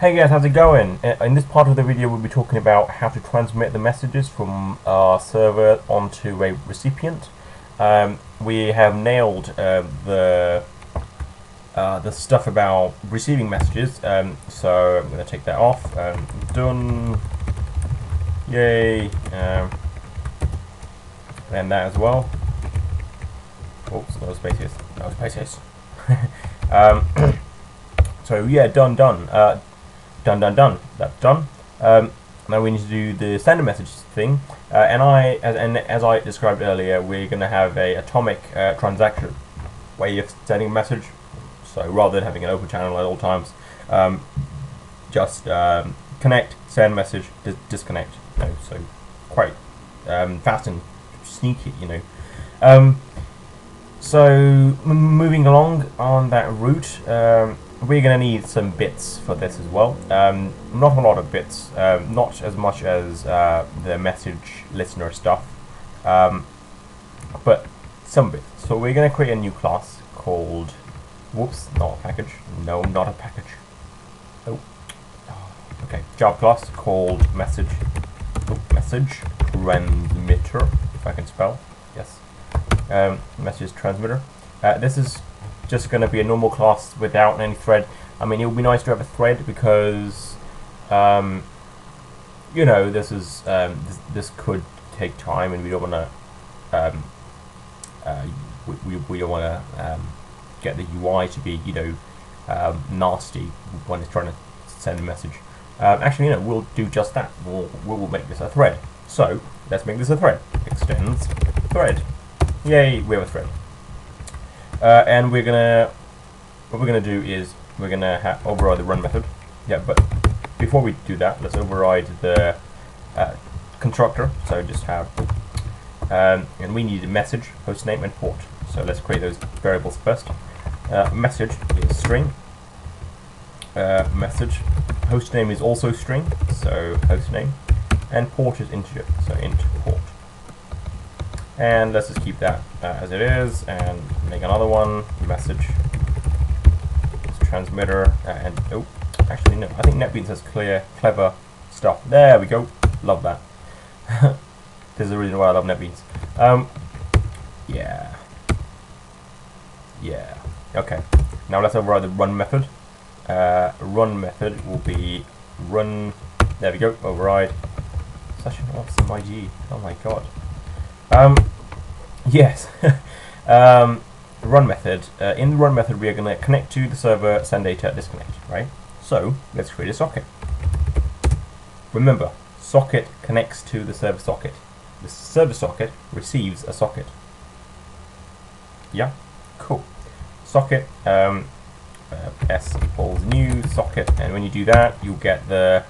Hey guys, how's it going? Uh, In this part of the video we'll be talking about how to transmit the messages from our server onto a recipient. Um, we have nailed uh, the uh, the stuff about receiving messages, um, so I'm going to take that off. Um, done. Yay. Um, and that as well. Oops, no spaces. No spaces. um, so yeah, done, done. Uh, done, done, done. That's done. Um, now we need to do the send a message thing, uh, and I, as, and as I described earlier, we're going to have a atomic uh, transaction way of sending a message. So rather than having an open channel at all times, um, just um, connect, send message, dis- disconnect. You know, so quite um, fast and sneaky, you know. Um, so moving along on that route, um, we're going to need some bits for this as well. Um, not a lot of bits, um, not as much as uh, the message listener stuff, um, but some bits. So we're going to create a new class called. Whoops, not a package. No, not a package. Oh. Okay, Java class called message. Oh, message transmitter, if I can spell. Yes. Um, message transmitter. Uh, this is just going to be a normal class without any thread. I mean, it would be nice to have a thread because, um, you know, this is um, this, this could take time, and we don't want to. Um, uh, we, we, we don't want to um, get the UI to be, you know, um, nasty when it's trying to send a message. Um, actually, you know, we'll do just that. We'll, we'll make this a thread. So let's make this a thread. Extends thread. Yay, we have a thread. Uh, and we're gonna, what we're gonna do is we're gonna override the run method. Yeah, but before we do that, let's override the uh, constructor. So just have, um, and we need a message, hostname, and port. So let's create those variables first. Uh, message is string. Uh, message hostname is also string, so hostname, and port is integer, so int port. And let's just keep that uh, as it is, and make another one. Message transmitter, uh, and oh, actually no, I think NetBeans has clear, clever stuff. There we go. Love that. this is the reason why I love NetBeans. Um, yeah, yeah. Okay. Now let's override the run method. Uh, run method will be run. There we go. Override. Such an awesome IDE. Oh my god. Um, yes. um, run method. Uh, in the run method, we are going to connect to the server, send data, disconnect. Right. So let's create a socket. Remember, socket connects to the server socket. The server socket receives a socket. Yeah. Cool. Socket. Um, uh, s equals new socket, and when you do that, you'll get the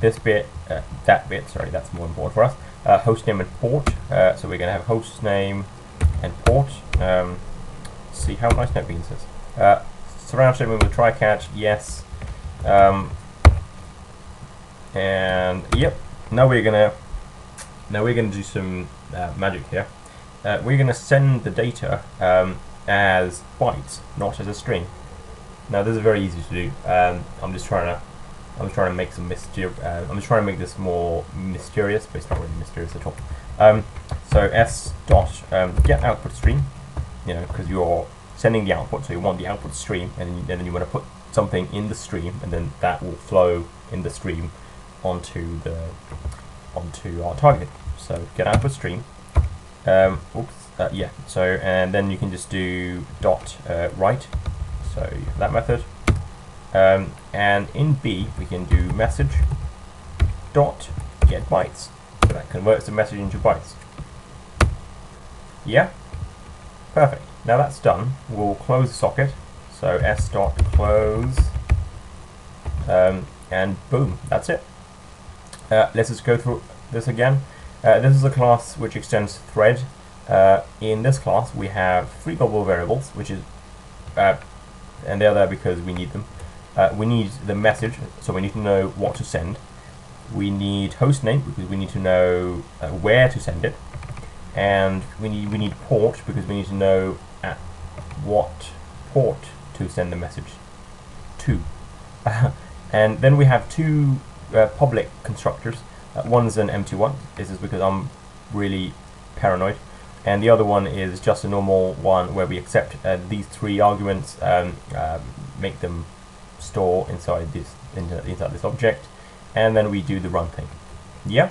this bit, uh, that bit. Sorry, that's more important for us. Uh, hostname and port. Uh, so we're going to have hostname and port. Um, see how nice NetBeans is. Uh, surround statement with try catch. Yes. Um, and yep. Now we're gonna now we're gonna do some uh, magic here. Uh, we're gonna send the data um, as bytes, not as a string. Now this is very easy to do. Um, I'm just trying to, I'm trying to make some mystery. Uh, I'm just trying to make this more mysterious, but it's not really mysterious at all. Um, so s dot um, get output stream, you know, because you're sending the output, so you want the output stream, and then, you, and then you want to put something in the stream, and then that will flow in the stream onto the onto our target. So get output stream. Um, oops, uh, yeah. So and then you can just do dot uh, write so that method. Um, and in B, we can do message dot get bytes. So that converts the message into bytes. Yeah? Perfect. Now that's done, we'll close the socket. So s dot close. Um, and boom, that's it. Uh, let's just go through this again. Uh, this is a class which extends thread. Uh, in this class, we have three global variables, which is uh, and they're there because we need them. Uh, we need the message, so we need to know what to send. We need hostname because we need to know uh, where to send it, and we need we need port because we need to know at what port to send the message to. And then we have two uh, public constructors. Uh, one's an empty one. This is because I'm really paranoid. And the other one is just a normal one where we accept uh, these three arguments, um, um, make them store inside this inside this object, and then we do the run thing. Yeah,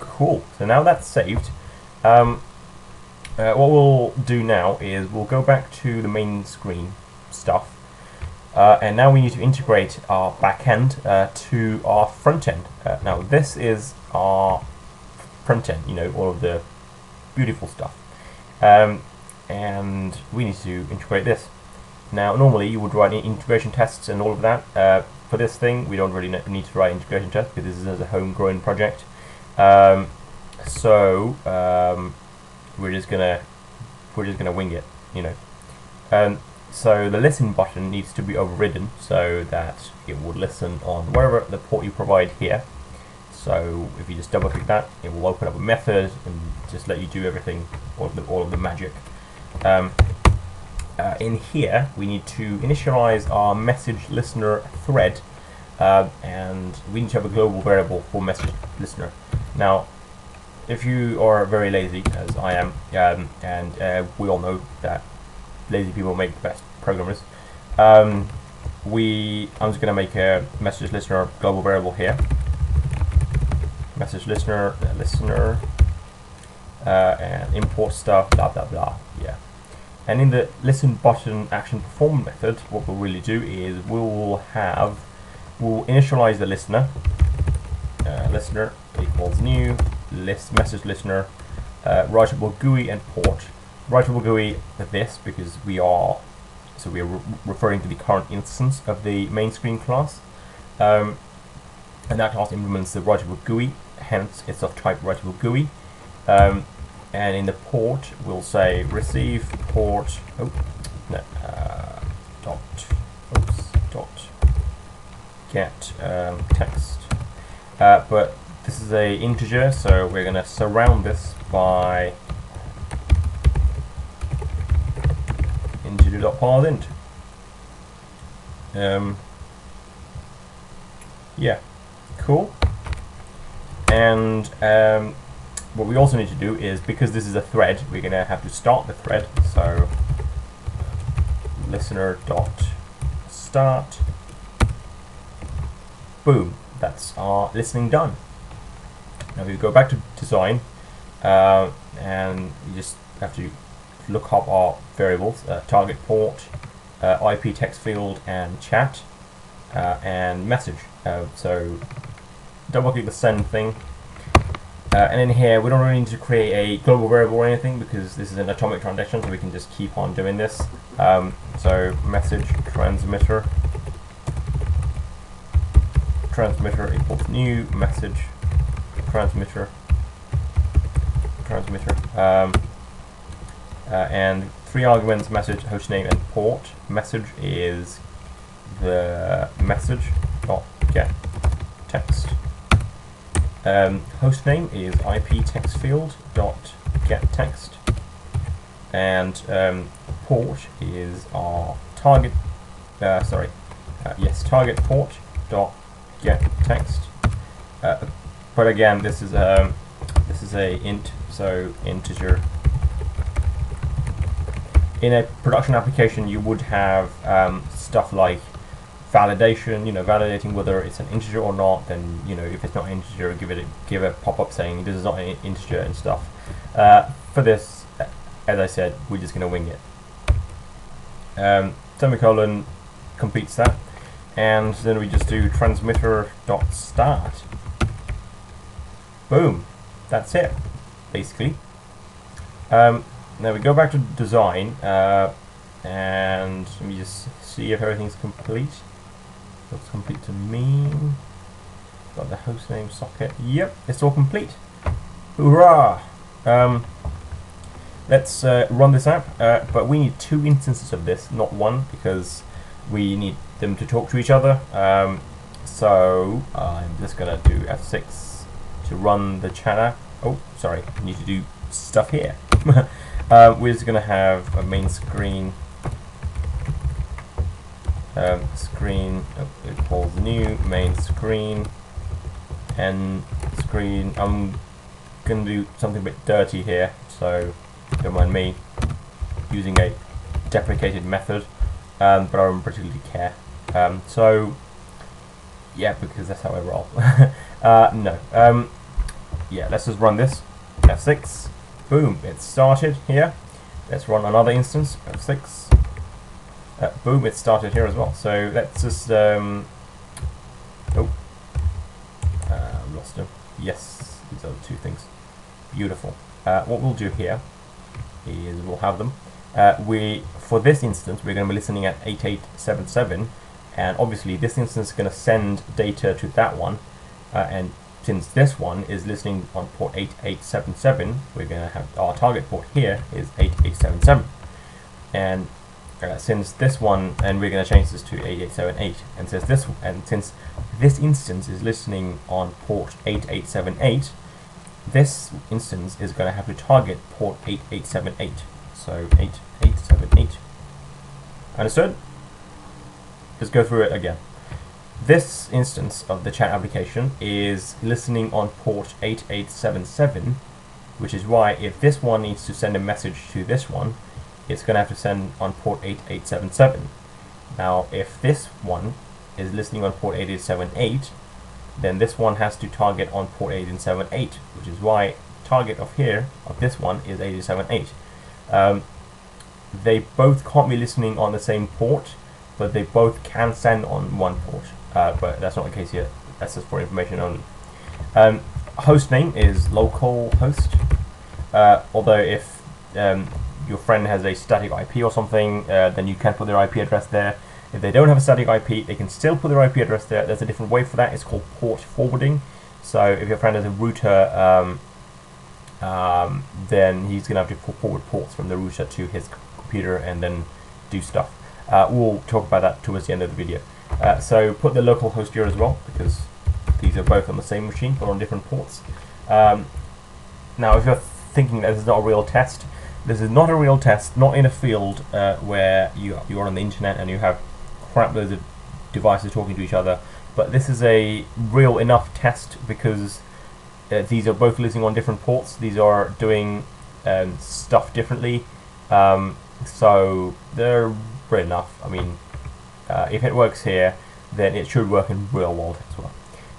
cool. So now that's saved. Um, uh, what we'll do now is we'll go back to the main screen stuff, uh, and now we need to integrate our back end uh, to our front end. Uh, now this is our front end, you know, all of the beautiful stuff. Um, and we need to integrate this. Now, normally you would write integration tests and all of that. Uh, for this thing, we don't really need to write integration tests because this is a homegrown project. Um, so um, we're just gonna we're just gonna wing it, you know. Um, so the listen button needs to be overridden so that it will listen on wherever the port you provide here. So if you just double click that, it will open up a method and just let you do everything, all of the, all of the magic. Um, uh, in here, we need to initialize our message listener thread, uh, and we need to have a global variable for message listener. Now, if you are very lazy, as I am, um, and uh, we all know that lazy people make the best programmers, um, we I'm just going to make a message listener global variable here. Message listener, listener, uh, and import stuff, blah blah blah. Yeah. And in the listen button action perform method, what we'll really do is we'll have we'll initialize the listener. Uh, listener equals new list message listener, uh, writable GUI and port. Writable GUI this because we are so we are re referring to the current instance of the main screen class. Um, and that class implements the writable GUI, hence it's of type writable GUI. Um, and in the port, we'll say receive port. Oh, no, uh, dot. Oops, dot. Get um, text. Uh, but this is a integer, so we're going to surround this by integer.parseInt. Um, yeah, cool. And um, what we also need to do is, because this is a thread, we're going to have to start the thread. So listener dot start. Boom, that's our listening done. Now we go back to design, uh, and you just have to look up our variables, uh, target port, uh, IP text field, and chat, uh, and message. Uh, so double click the send thing, uh, and in here, we don't really need to create a global variable or anything because this is an atomic transaction, so we can just keep on doing this. Um, so message transmitter. Transmitter equals new message transmitter. Transmitter um, uh, and three arguments message hostname and port. Message is the message dot get text um, hostname is IP text field dot get text, and um, port is our target. Uh, sorry, uh, yes, target port dot get text. Uh, but again, this is a um, this is a int, so integer. In a production application, you would have um, stuff like validation, you know, validating whether it's an integer or not, then, you know, if it's not an integer, give it a, give a pop-up saying this is not an integer and stuff. Uh, for this, as I said, we're just going to wing it. Um, semicolon completes that, and then we just do transmitter dot start. Boom, that's it, basically. Um, now we go back to design, uh, and let me just see if everything's complete. Looks complete to me. Got the hostname socket. Yep, it's all complete. Hurrah! Um, let's uh, run this app, uh, but we need two instances of this, not one, because we need them to talk to each other. Um, so I'm just gonna do F6 to run the chatter. Oh, sorry, I need to do stuff here. uh, we're just gonna have a main screen um, screen calls new main screen and screen. I'm gonna do something a bit dirty here, so don't mind me using a deprecated method, um, but I don't particularly care. Um, so yeah, because that's how I roll. uh, no. Um, yeah, let's just run this. F6. Boom, it started here. Let's run another instance. F6. Uh, boom, it started here as well. So let's just... Um, oh. Uh, lost him. Yes, these are the two things. Beautiful. Uh, what we'll do here is we'll have them. Uh, we For this instance, we're going to be listening at 8877 and obviously this instance is going to send data to that one uh, and since this one is listening on port 8877 we're going to have our target port here is 8877 and since this one and we're going to change this to 8878 and since this and since this instance is listening on port 8878 this instance is going to have to target port 8878 so 8878 understood? Let's go through it again. This instance of the chat application is listening on port 8877, which is why if this one needs to send a message to this one, it's going to have to send on port 8877. Now, if this one is listening on port 8878, then this one has to target on port 8878, which is why target of here, of this one, is 8878. Um, they both can't be listening on the same port, but they both can send on one port. Uh, but that's not the case here. That's just for information only. Um, host name is localhost. Uh, although if um, your friend has a static IP or something, uh, then you can put their IP address there. If they don't have a static IP, they can still put their IP address there. There's a different way for that. It's called port forwarding. So if your friend has a router, um, um, then he's going to have to forward ports from the router to his computer and then do stuff. Uh, we'll talk about that towards the end of the video. Uh, so put the local host here as well because these are both on the same machine but on different ports. Um, now if you're thinking that this is not a real test, this is not a real test, not in a field uh, where you, you are on the internet and you have crap loads of devices talking to each other, but this is a real enough test because uh, these are both listening on different ports, these are doing um, stuff differently, um, so they're great enough. I mean, uh, if it works here, then it should work in real world as well.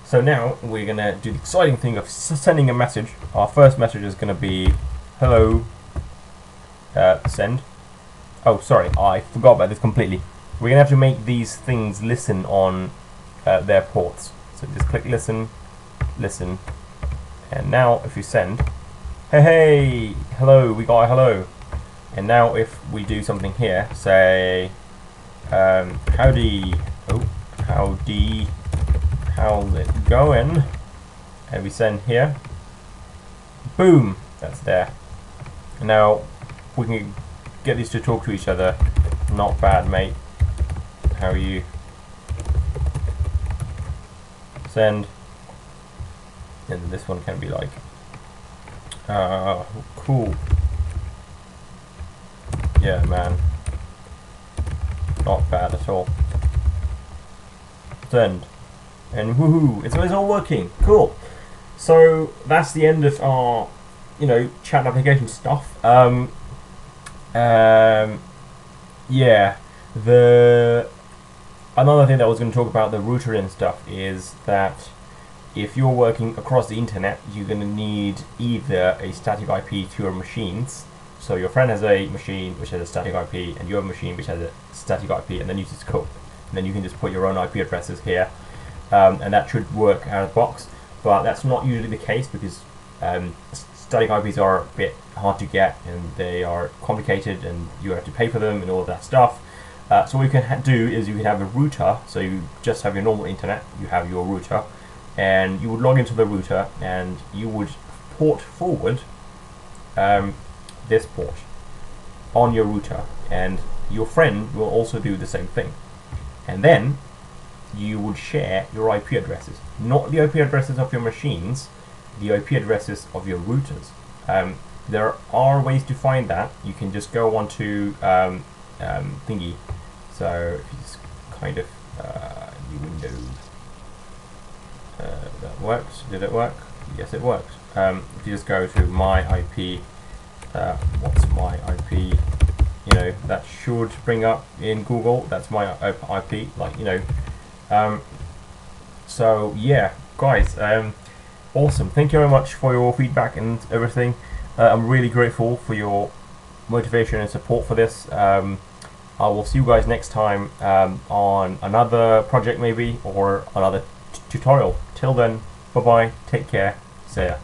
So now we're going to do the exciting thing of sending a message. Our first message is going to be, hello, uh, send. Oh, sorry, I forgot about this completely. We're going to have to make these things listen on uh, their ports. So just click listen, listen, and now if you send, hey, hey, hello, we got a hello. And now if we do something here, say, um, howdy, oh, howdy, how's it going? And we send here, boom, that's there. Now we can get these to talk to each other. Not bad, mate. How are you? Send. And this one can be like, uh, cool. Yeah, man. Not bad at all. Send. And woohoo! It's, it's all working. Cool. So that's the end of our, you know, chat application stuff. Um, um, yeah. The another thing that I was going to talk about the router and stuff is that if you're working across the internet, you're going to need either a static IP to your machines so your friend has a machine which has a static IP, and you have a machine which has a static IP, and then you just cope. And then you can just put your own IP addresses here, um, and that should work out of the box. But that's not usually the case because um, static IPs are a bit hard to get, and they are complicated, and you have to pay for them and all of that stuff. Uh, so what you can do is you can have a router, so you just have your normal internet, you have your router, and you would log into the router, and you would port forward um, this port on your router and your friend will also do the same thing. And then you would share your IP addresses, not the IP addresses of your machines, the IP addresses of your routers. Um, there are ways to find that. You can just go onto um, um, thingy. So if you just kind of uh, new Windows worked. Did it work? Yes, it worked. Um, if you just go to my IP, uh, what's my IP? You know, that should bring up in Google. That's my IP. Like you know. Um, so yeah, guys, um, awesome. Thank you very much for your feedback and everything. Uh, I'm really grateful for your motivation and support for this. Um, I will see you guys next time um, on another project maybe or another tutorial. Till then, bye bye, take care, see ya.